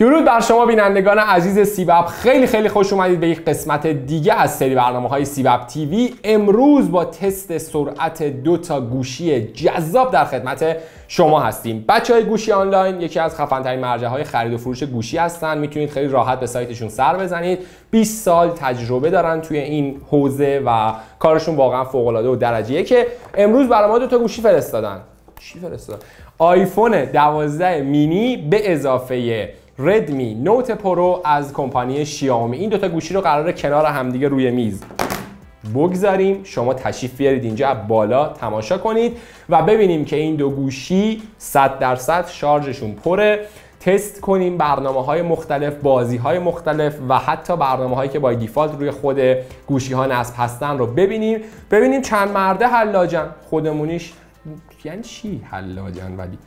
درود بر شما بینندگان عزیز سیباب. خیلی خیلی خوش اومدید به یک قسمت دیگه از سری برنامه های سیباب تیوی. امروز با تست سرعت دو تا گوشی جذاب در خدمت شما هستیم. بچه های گوشی آنلاین یکی از خفن ترین مرجع های خرید و فروش گوشی هستن. می‌تونید خیلی راحت به سایتشون سر بزنید. 20 سال تجربه دارن توی این حوزه و کارشون واقعا فوق العاده و درجه که امروز برای ما دو تا گوشی فرستادن. چی فرستادن؟ آیفون 12 مینی به اضافه ردمی نوت پرو از کمپانی شیائومی این دوتا گوشی رو قرار کنار همدیگه روی میز بگذاریم. شما تشریف بیارید اینجا بالا تماشا کنید و ببینیم که این دو گوشی 100 درصد شارژشون پره. تست کنیم برنامه های مختلف بازی های مختلف و حتی برنامه هایی که by default روی خود گوشی ها نصب هستن رو ببینیم. ببینیم چند مرده حلاجن. خودمونیش یعنی چی حلاجن ولی؟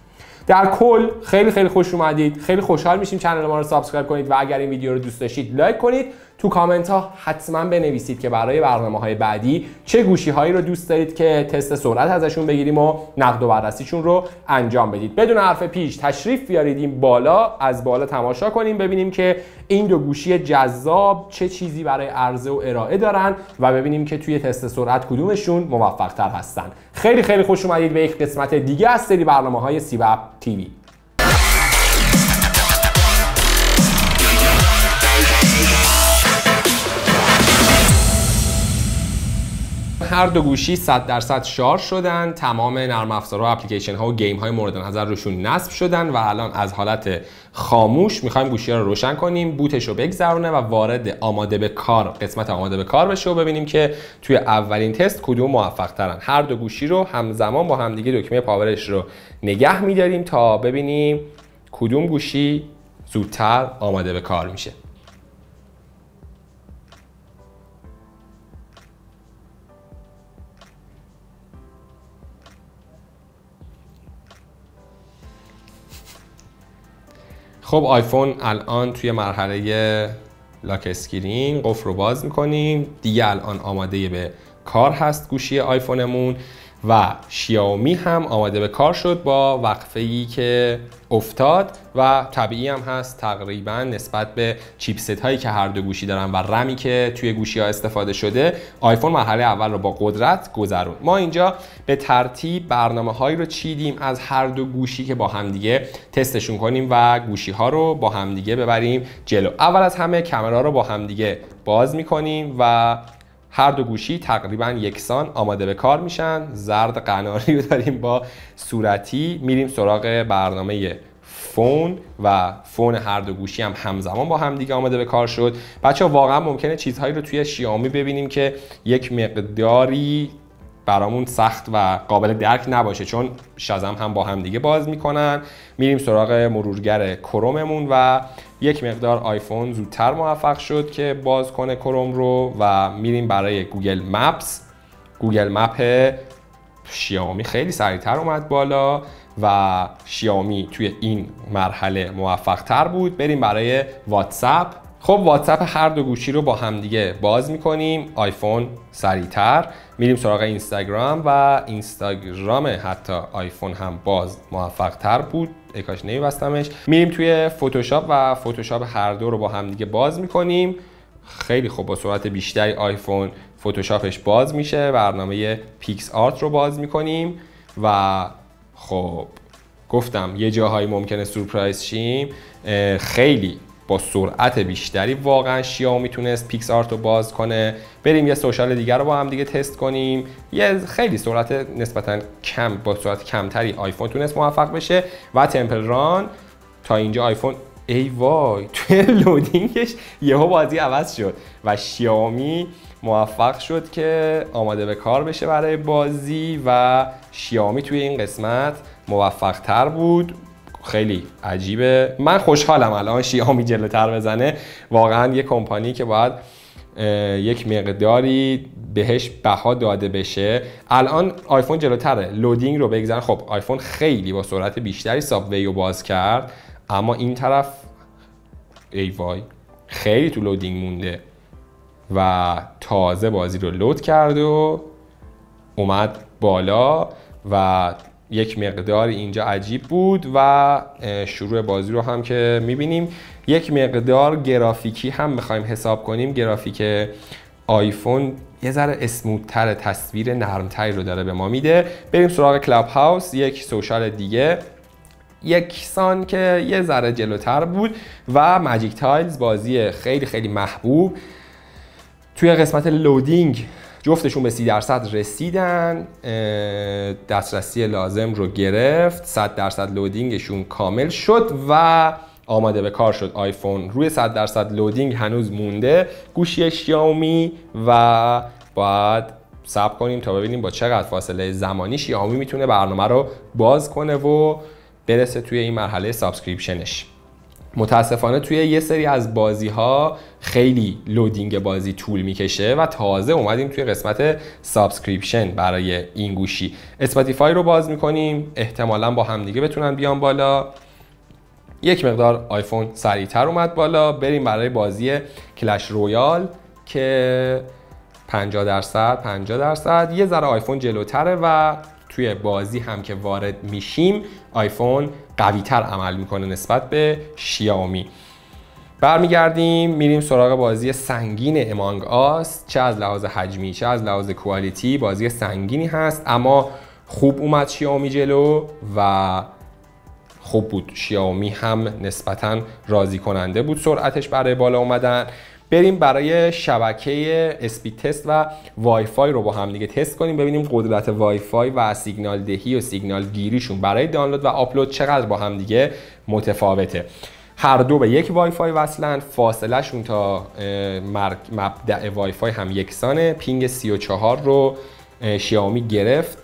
در کل خیلی خیلی خوش اومدید خیلی خوشحال میشیم channel ما رو subscribe کنید و اگر این ویدیو رو دوست داشتید like کنید. تو کامنت ها حتما بنویسید که برای برنامه های بعدی چه گوشی هایی رو دوست دارید که تست سرعت ازشون بگیریم و نقد و بررسیشون رو انجام بدید. بدون حرف پیش تشریف بیارید این بالا از بالا تماشا کنیم ببینیم که این دو گوشی جذاب چه چیزی برای عرضه و ارائه دارن و ببینیم که توی تست سرعت کدومشون موفق تر هستن. خیلی خیلی خوش اومدید به یک قسمت دیگه از سری برنامه های سیواب TV. هر دو گوشی 100 درصد شارژ شدن تمام نرم افزارها و اپلیکیشن ها و گیم های مورد نظر روشون نصب شدن و الان از حالت خاموش می‌خوایم گوشی ها رو روشن کنیم بوتش رو بگذرونه و وارد آماده به کار قسمت آماده به کار بشه و ببینیم که توی اولین تست کدوم موفق ترن هر دو گوشی رو همزمان با همدیگه دکمه پاورش رو نگه میداریم تا ببینیم کدوم گوشی زودتر آماده به کار میشه. خب آیفون الان توی مرحله lock screen قفل رو باز می‌کنیم. دیگه الان آماده به کار هست گوشی آیفونمون. و شیائومی هم آماده به کار شد با وقفه ای که افتاد و طبیعی هم هست تقریبا نسبت به chipset هایی که هر دو گوشی دارن و رمی که توی گوشی ها استفاده شده آیفون مرحله اول رو با قدرت گذروند ما اینجا به ترتیب برنامه هایی رو چیدیم از هر دو گوشی که با همدیگه تستشون کنیم و گوشی ها رو با همدیگه ببریم جلو. اول از همه کامرا رو با همدیگه باز می‌کنیم و هر دو گوشی تقریبا یکسان آماده به کار میشن. زرد قناری رو داریم با صورتی. میریم سراغ برنامه فون و فون هر دو گوشی هم همزمان با هم دیگه آماده به کار شد. بچه واقعا ممکنه چیزهایی رو توی شیائومی ببینیم که یک مقداری برامون سخت و قابل درک نباشه چون شازم هم با هم دیگه باز می‌کنن. میریم سراغ مرورگر کروممون و یک مقدار آیفون زودتر موفق شد که باز کنه کروم رو و میریم برای Google Maps. Google Map شیائومی خیلی سریعتر اومد بالا و شیائومی توی این مرحله موفق تر بود. بریم برای واتساپ. خب واتساپ هر دو گوشی رو با همدیگه باز می‌کنیم. آیفون سریعتر. میریم سراغ اینستاگرام و اینستاگرام حتی آیفون هم باز موفق تر بود. ای کاش نمیبستمش میریم توی فتوشاپ و فتوشاپ هر دو رو با همدیگه باز می‌کنیم. خیلی خوب با سرعت بیشتری آیفون فتوشاپش باز میشه. برنامه PicsArt رو باز می‌کنیم و خب گفتم یه جاهایی ممکنه سورپرایز شیم. خیلی با سرعت بیشتری واقعا شیائومی تونست PicsArt رو باز کنه. بریم یه social دیگر رو با هم دیگه تست کنیم. یه خیلی سرعت نسبتا کم با سرعت کمتری آیفون تونست موفق بشه. و تمپل ران تا اینجا آیفون ای وای توی لودینگش یهو بازی عوض شد و شیائومی موفق شد که آماده به کار بشه برای بازی و شیائومی توی این قسمت موفق تر بود. خیلی عجیبه. من خوشحالم الان شیائومی جلوتر بزنه. واقعا یه کمپانی که باید یک مقداری بهش بها داده بشه. الان آیفون جلوتره. loading رو بگذرونن خب آیفون خیلی با سرعت بیشتری Subway رو باز کرد. اما این طرف ای وای خیلی تو loading مونده و تازه بازی رو load کرد و اومد بالا و یک مقدار اینجا عجیب بود و شروع بازی رو هم که می‌بینیم. یک مقدار گرافیکی هم می‌خوایم حساب کنیم. گرافیک آیفون یه ذره smooth تر تصویر نرمتری رو داره به ما میده. بریم سراغ کلاب هاوس یک social دیگه. یکسان که یه ذره جلوتر بود و Magic Tiles بازی خیلی خیلی محبوب. توی قسمت loading جفتشون به سی درصد رسیدن دسترسی لازم رو گرفت. 100 درصد loading شون کامل شد و آماده به کار شد آیفون. روی 100 درصد loading هنوز مونده. گوشی شیائومی و باید صبر کنیم تا ببینیم با چقدر فاصله زمانی شیائومی می‌تونه برنامه رو باز کنه و برسه توی این مرحله subscription ش. متاسفانه توی یه سری از بازی ها خیلی loading بازی طول می‌کشه و تازه اومدیم توی قسمت subscription برای این گوشی. اسپاتیفای رو باز می‌کنیم. احتمالا با همدیگه بتونن بیان بالا. یک مقدار آیفون سریعتر اومد بالا. بریم برای بازی Clash Royale که 50 درصد 50 درصد. یه ذره آیفون جلوتره و توی بازی هم که وارد میشیم آیفون قویتر عمل می‌کنه نسبت به شیائومی برمیگردیم میریم سراغ بازی سنگین Among Us. چه از لحاظ حجمی چه از لحاظ quality بازی سنگینی هست اما خوب اومد شیائومی جلو و خوب بود. شیائومی هم نسبتا راضی کننده بود سرعتش برای بالا اومدن. بریم برای شبکه speed test و وای فای رو با هم دیگه تست کنیم ببینیم قدرت وای فای و سیگنال دهی و سیگنال گیریشون برای دانلود و آپلود چقدر با هم دیگه متفاوته. هر دو به یک وای فای وصلن فاصله شون تا مبدأ وای فای هم یکسانه. پینگ 34 رو شیائومی گرفت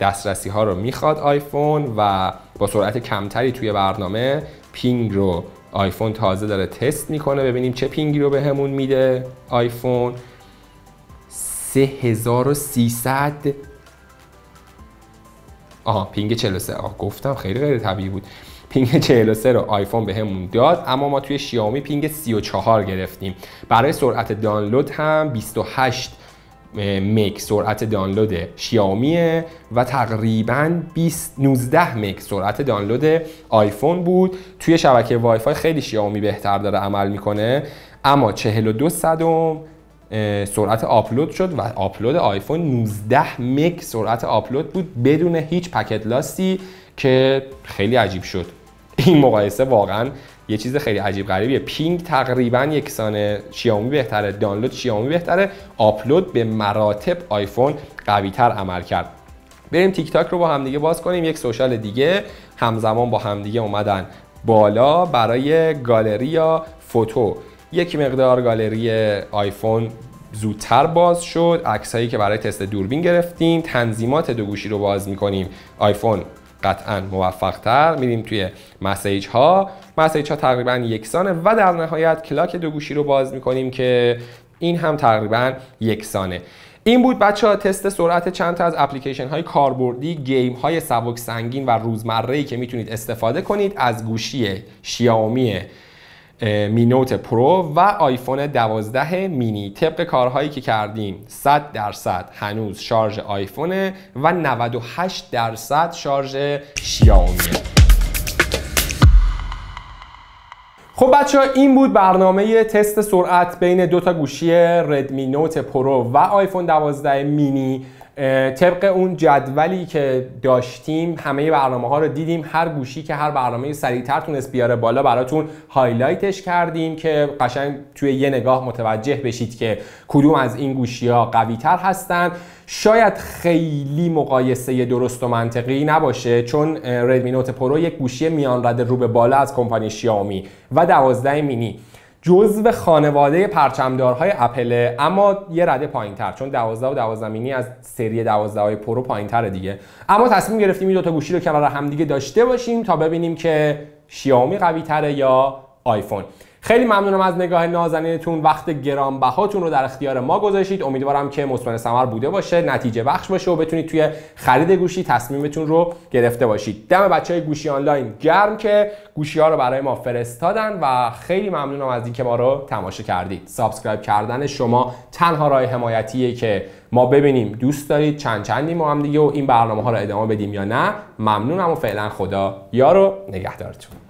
دسترسی ها رو می‌خواد آیفون و با سرعت کمتری توی برنامه پینگ رو آیفون تازه داره تست می‌کنه ببینیم چه پینگی رو بهمون همون میده. آیفون 3300 آها پینگ 43 آه گفتم خیلی غیر طبیعی بود. پینگ 43 رو آیفون بهمون داد اما ما توی شیائومی پینگ 34 گرفتیم. برای سرعت دانلود هم 28 مگ سرعت دانلود شیائومی و تقریبا 20 19 مگ سرعت دانلود آیفون بود. توی شبکه وای فای خیلی شیائومی بهتر داره عمل می‌کنه. اما 42 صدم سرعت آپلود شد و آپلود آیفون 19 مگ سرعت آپلود بود بدون هیچ packet lost ی که خیلی عجیب شد. این مقایسه واقعا یه چیز خیلی عجیب غریبیه. پینگ تقریبا یکسانه شیائومی بهتره دانلود شیائومی بهتره آپلود به مراتب آیفون قوی تر عمل کرد. بریم تیک تاک رو با همدیگه باز کنیم. یک social دیگه همزمان با همدیگه اومدن بالا برای گالری یا photo. یک مقدار گالری آیفون زودتر باز شد. عکسایی که برای تست دوربین گرفتیم. تنظیمات دو گوشی رو باز می‌کنیم. آیفون قطعا موفق تر میریم توی message ها message ها تقریبا یکسانه و در نهایت clock دو گوشی رو باز می‌کنیم که این هم تقریبا یکسانه. این بود بچه ها تست سرعت چند تا از اپلیکیشن های کاربردی game های سبک سنگین و روزمره ای که می‌تونید استفاده کنید از گوشی شیائومی ردمی نوت پرو و آیفون 12 مینی. طبق کارهایی که کردیم 100 درصد هنوز شارژ آیفونه و 98 درصد شارژ شیائومی خب بچه ها این بود برنامه تست سرعت بین دو تا گوشی ردمی نوت پرو و آیفون 12 مینی. طبق اون جدولی که داشتیم همه برنامه ها رو دیدیم. هر گوشی که هر برنامه سریعتر تونست بیاره بالا براتون highlight ش کردیم که قشنگ توی یه نگاه متوجه بشید که کدوم از این گوشی ها قوی تر هستن. شاید خیلی مقایسه درست و منطقی نباشه چون ردمی نوت پرو یک گوشی میان رده رو به بالا از کمپانی شیائومی و 12 مینی. جزو خانواده پرچمدارهای اپل. اما یه رده پایین تر چون 12 و 12 مینی از سری 12 های پرو پایین تر دیگه. اما تصمیم گرفتیم این دو تا گوشی رو کنار هم دیگه داشته باشیم تا ببینیم که شیائومی قوی تره یا آیفون خیلی ممنونم از نگاه نازنینتون. وقت گرانبهاتون رو در اختیار ما گذاشتید. امیدوارم که مثمر ثمر بوده باشه نتیجه بخش باشه و بتونید توی خرید گوشی تصمیمتون رو گرفته باشید. دم بچه های گوشی آنلاین گرم که گوشی ها رو برای ما فرستادن و خیلی ممنونم از اینکه ما رو تماشا کردید. subscribe کردن شما تنها راه حمایتیه که ما ببینیم دوست دارید چند چندیم با هم دیگه و این برنامه ها رو ادامه بدیم یا نه. ممنونم و فعلا خدا یار و نگهدارتون.